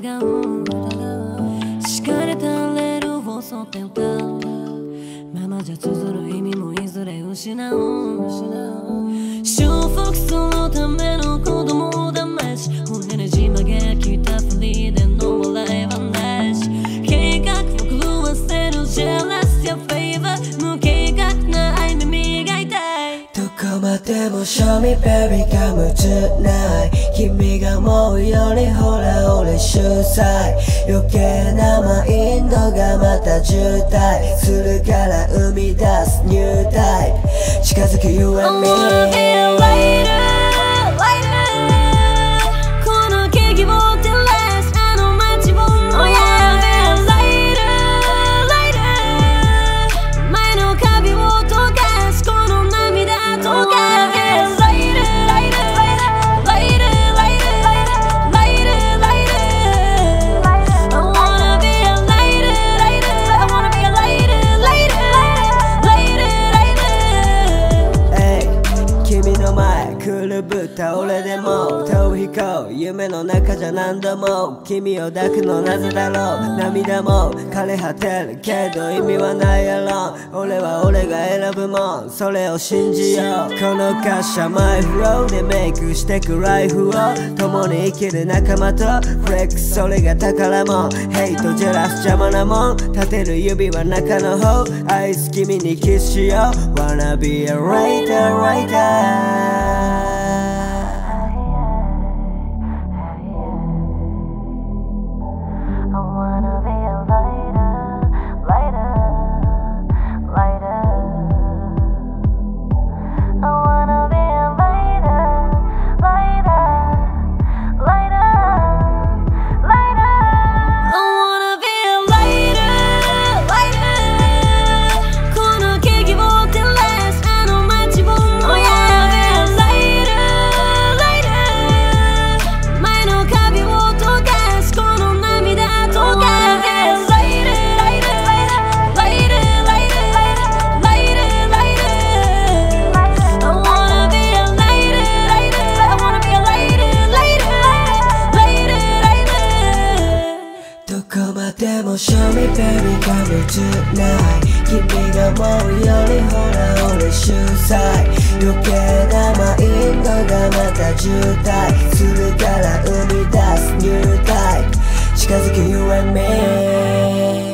疑う敷かれたレールを沿って歌うままじゃ綴る意味もいずれ失う修復するための子供だめし骨ねじ曲げ切ったふりでの笑いはなし計画を狂わせるジェラスやフェイバー無計画な歩みが痛い。どこまでも Show me baby が夢中ない。君が思うよりほら俺主催余計なマインドがまた渋滞。するから生み出すニュータイプ。近づく You and me った俺でも逃避行夢の中じゃ何度も君を抱くのなぜだろう涙も枯れ果てるけど意味はない。やろ俺は俺が選ぶもんそれを信じようこの歌詞マイフローでメイクしてくライフを共に生きる仲間とフレックスそれが宝もヘイトジェラス邪魔なもん立てる指は中の方愛す君にキスしよう Wanna be a writer writer でも Show me baby come tonight 君が思うよりほら俺秀才余計なマインドがまた渋滞。するから生み出すニュータイプ。近づけ You and me